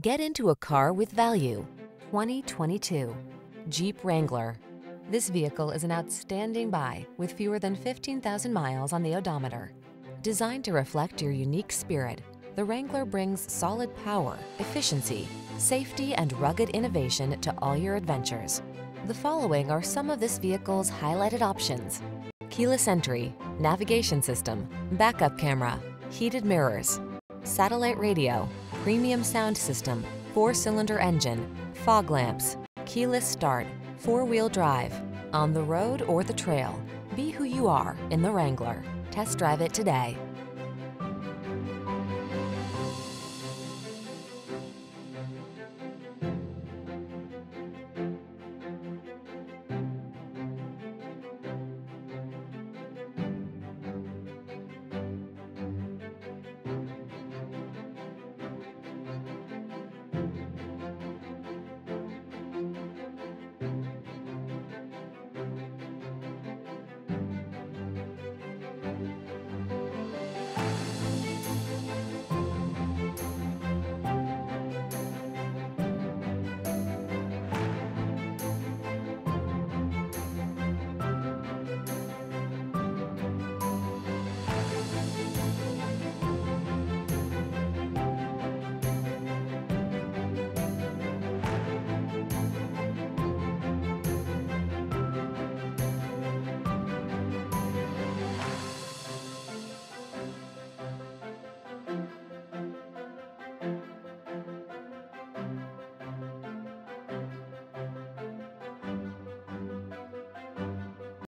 Get into a car with value. 2022 Jeep Wrangler. This vehicle is an outstanding buy with fewer than 15,000 miles on the odometer. Designed to reflect your unique spirit, the Wrangler brings solid power, efficiency, safety, and rugged innovation to all your adventures. The following are some of this vehicle's highlighted options. Keyless entry, navigation system, backup camera, heated mirrors, satellite radio, premium sound system, four-cylinder engine, fog lamps, keyless start, four-wheel drive. On the road or the trail, be who you are in the Wrangler. Test drive it today.